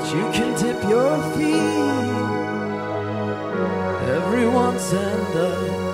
but you can dip your feet. Every once and a